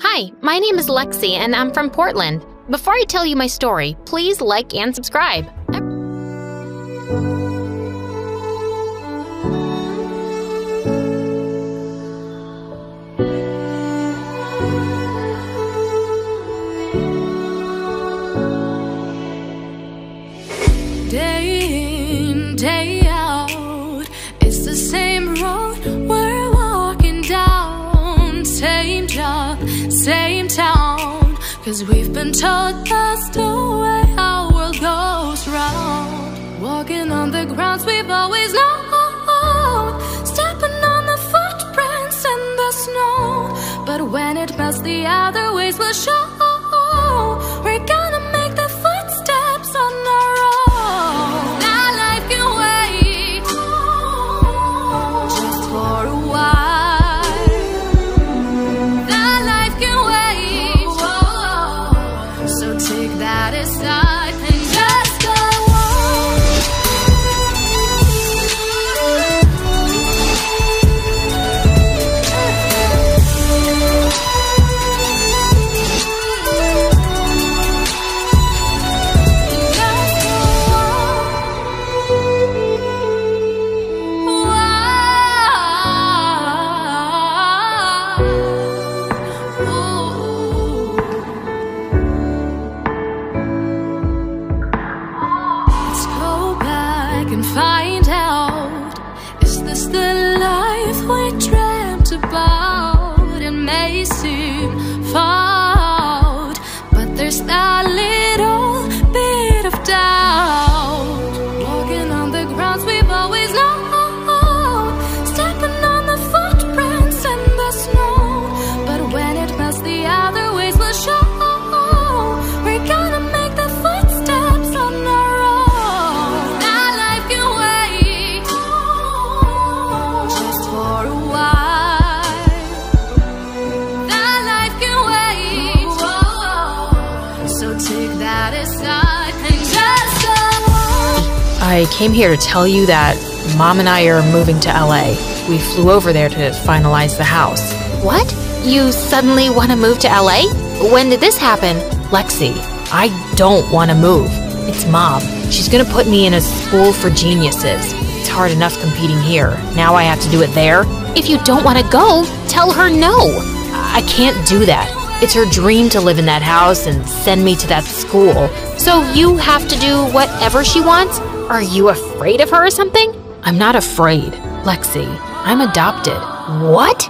Hi, my name is Lexi and I'm from Portland. Before I tell you my story, please like and subscribe. Day in, day out, it's the same Same town. Cause we've been told that's the way our world goes round. Walking on the grounds we've always known. Stepping on the footprints in the snow. But when it melts, the other ways will show. But I came here to tell you that Mom and I are moving to LA. We flew over there to finalize the house. What? You suddenly want to move to LA? When did this happen? Lexi, I don't want to move. It's Mom. She's gonna put me in a school for geniuses. It's hard enough competing here. Now I have to do it there? If you don't want to go, tell her no. I can't do that. It's her dream to live in that house and send me to that school. So you have to do whatever she wants? Are you afraid of her or something? I'm not afraid. Lexi, I'm adopted. What?